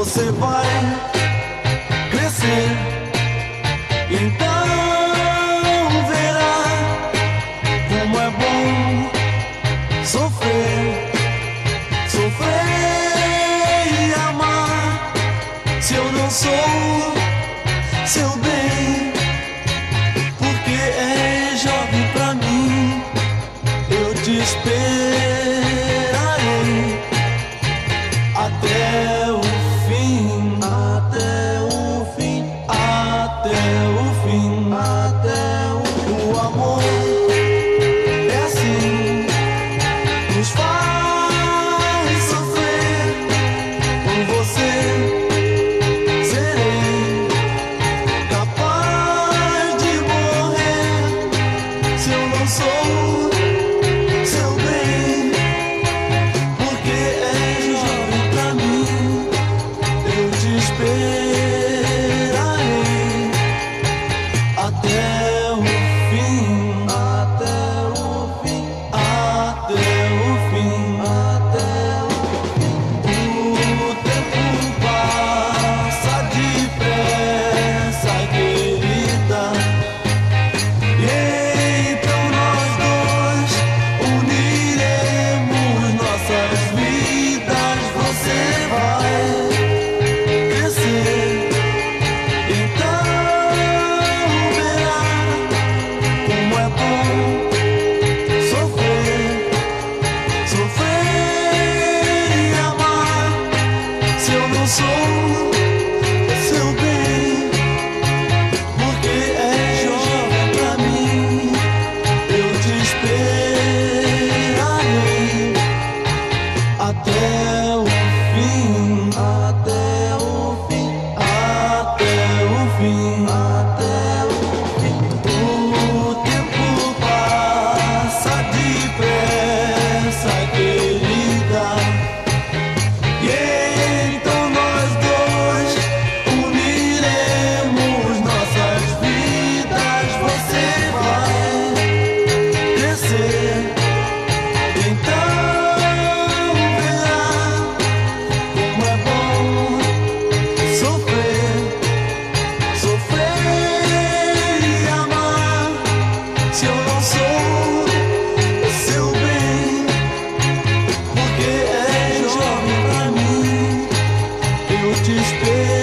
você vai crescer. Então verá como é bom sofrer, sofrer e amar. Se eu não sou seu bem, porque é jovem pra mim, eu te espero. até o amor. É assim, nos faz sofrer. Com você serei capaz de morrer se eu não sou. te.